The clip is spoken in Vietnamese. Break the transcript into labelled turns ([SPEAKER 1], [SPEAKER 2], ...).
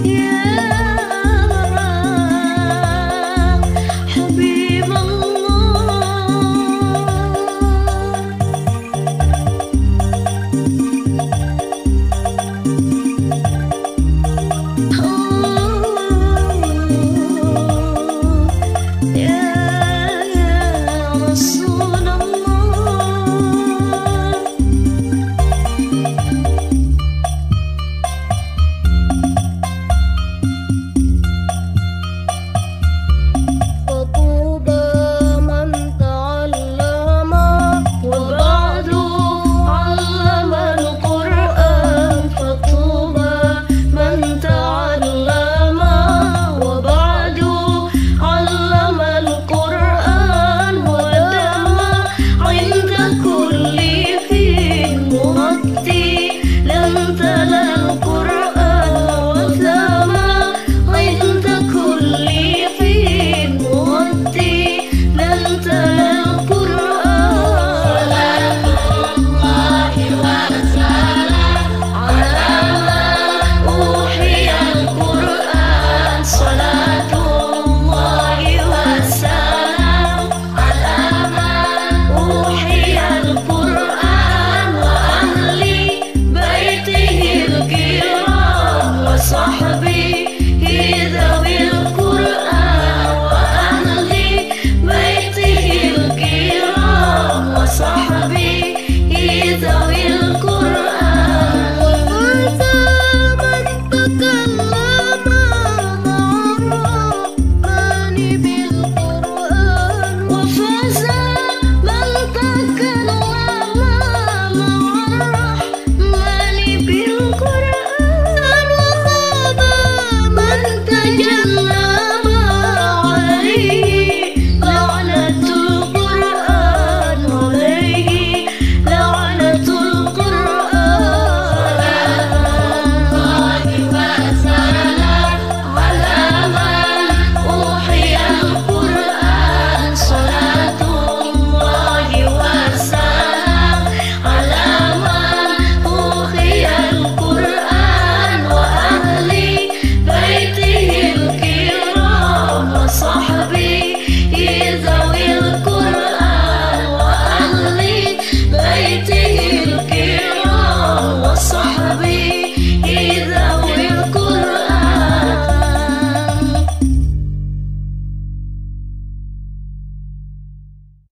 [SPEAKER 1] yeah. the